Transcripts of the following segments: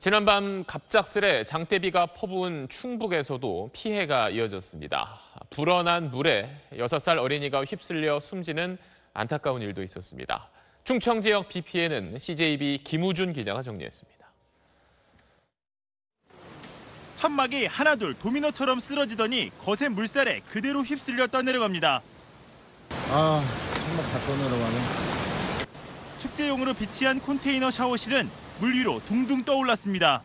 지난밤 갑작스레 장대비가 퍼부은 충북에서도 피해가 이어졌습니다. 불어난 물에 6살 어린이가 휩쓸려 숨지는 안타까운 일도 있었습니다. 충청 지역 비 피해는 CJB 김우준 기자가 정리했습니다. 천막이 하나둘 도미노처럼 쓰러지더니 거센 물살에 그대로 휩쓸려 떠내려갑니다. 아, 한번 바꿔 내려가네. 축제용으로 비치한 컨테이너 샤워실은 물 위로 둥둥 떠올랐습니다.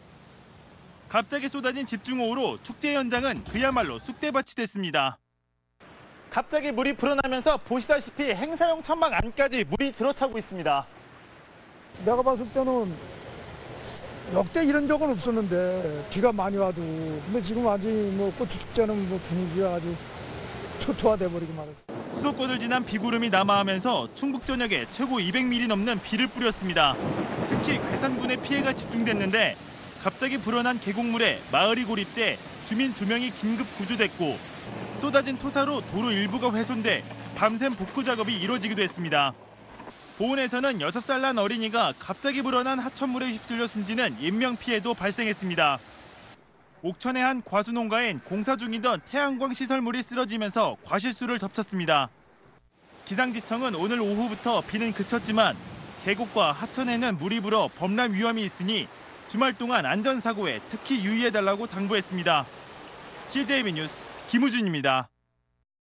갑자기 쏟아진 집중호우로 축제 현장은 그야말로 쑥대밭이 됐습니다. 갑자기 물이 불어나면서 보시다시피 행사용 천막 안까지 물이 들어차고 있습니다. 내가 봤을 때는 역대 이런 적은 없었는데 비가 많이 와도 근데 지금 아직 뭐 고추 축제는 뭐 분위기가 아주 초토화돼 버리고 말았어. 수도권을 지난 비구름이 남하하면서 충북 전역에 최고 200mm 넘는 비를 뿌렸습니다. 특히 괴산군에 피해가 집중됐는데 갑자기 불어난 계곡물에 마을이 고립돼 주민 두 명이 긴급 구조됐고 쏟아진 토사로 도로 일부가 훼손돼 밤샘 복구 작업이 이루어지기도 했습니다. 보은에서는 6살 난 어린이가 갑자기 불어난 하천물에 휩쓸려 숨지는 인명 피해도 발생했습니다. 옥천의 한 과수농가엔 공사 중이던 태양광 시설물이 쓰러지면서 과실수를 덮쳤습니다. 기상지청은 오늘 오후부터 비는 그쳤지만 계곡과 하천에는 물이 불어 범람 위험이 있으니 주말 동안 안전사고에 특히 유의해달라고 당부했습니다. CJB 뉴스 김우준입니다.